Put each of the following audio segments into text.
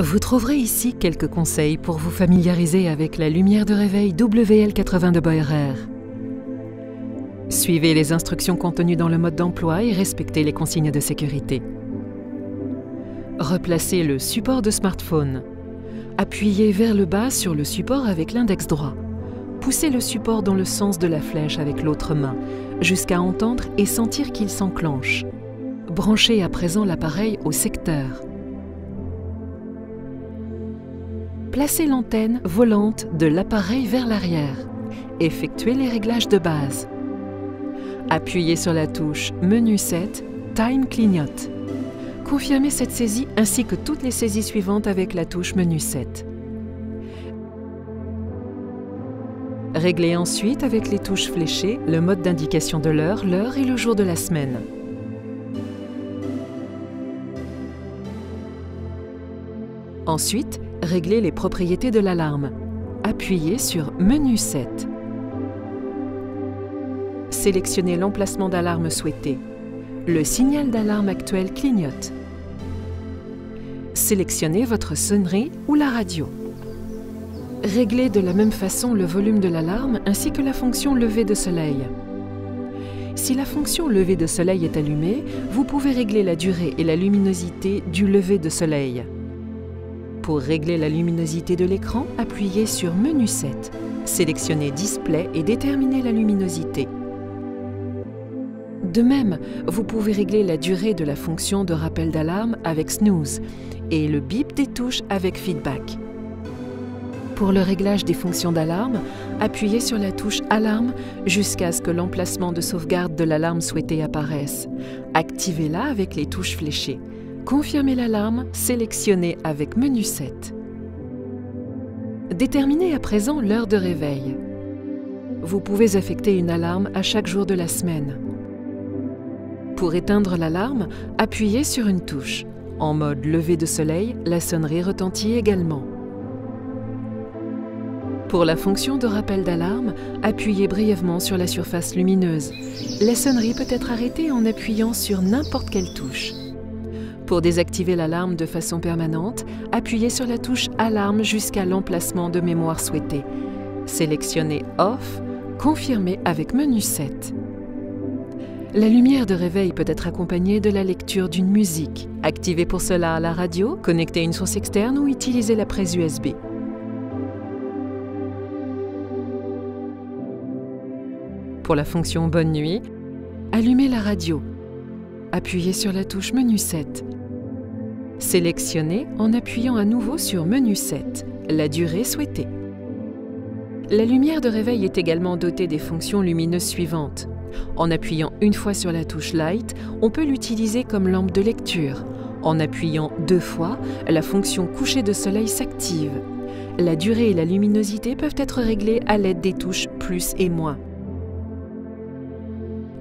Vous trouverez ici quelques conseils pour vous familiariser avec la lumière de réveil WL80 de Boerer. Suivez les instructions contenues dans le mode d'emploi et respectez les consignes de sécurité. Replacez le support de smartphone. Appuyez vers le bas sur le support avec l'index droit. Poussez le support dans le sens de la flèche avec l'autre main, jusqu'à entendre et sentir qu'il s'enclenche. Branchez à présent l'appareil au secteur. Placez l'antenne volante de l'appareil vers l'arrière. Effectuez les réglages de base. Appuyez sur la touche Menu 7 Time clignote. Confirmez cette saisie ainsi que toutes les saisies suivantes avec la touche Menu 7. Réglez ensuite avec les touches fléchées le mode d'indication de l'heure, l'heure et le jour de la semaine. Ensuite, réglez les propriétés de l'alarme. Appuyez sur Menu 7. Sélectionnez l'emplacement d'alarme souhaité. Le signal d'alarme actuel clignote. Sélectionnez votre sonnerie ou la radio. Réglez de la même façon le volume de l'alarme ainsi que la fonction lever de soleil. Si la fonction lever de soleil est allumée, vous pouvez régler la durée et la luminosité du lever de soleil. Pour régler la luminosité de l'écran, appuyez sur Menu 7. Sélectionnez Display et déterminez la luminosité. De même, vous pouvez régler la durée de la fonction de rappel d'alarme avec Snooze et le bip des touches avec Feedback. Pour le réglage des fonctions d'alarme, appuyez sur la touche Alarme jusqu'à ce que l'emplacement de sauvegarde de l'alarme souhaitée apparaisse. Activez-la avec les touches fléchées. Confirmez l'alarme, sélectionnez avec Menu 7. Déterminez à présent l'heure de réveil. Vous pouvez affecter une alarme à chaque jour de la semaine. Pour éteindre l'alarme, appuyez sur une touche. En mode lever de soleil, la sonnerie retentit également. Pour la fonction de rappel d'alarme, appuyez brièvement sur la surface lumineuse. La sonnerie peut être arrêtée en appuyant sur n'importe quelle touche. Pour désactiver l'alarme de façon permanente, appuyez sur la touche Alarme jusqu'à l'emplacement de mémoire souhaité. Sélectionnez Off, confirmez avec Menu 7. La lumière de réveil peut être accompagnée de la lecture d'une musique. Activez pour cela la radio, connectez une source externe ou utilisez la prise USB. Pour la fonction Bonne nuit, allumez la radio. Appuyez sur la touche Menu 7. Sélectionnez en appuyant à nouveau sur Menu 7 la durée souhaitée. La lumière de réveil est également dotée des fonctions lumineuses suivantes. En appuyant une fois sur la touche Light, on peut l'utiliser comme lampe de lecture. En appuyant deux fois, la fonction coucher de soleil s'active. La durée et la luminosité peuvent être réglées à l'aide des touches plus et moins.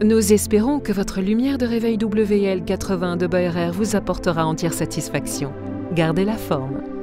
Nous espérons que votre lumière de réveil WL80 de Boerer vous apportera entière satisfaction. Gardez la forme.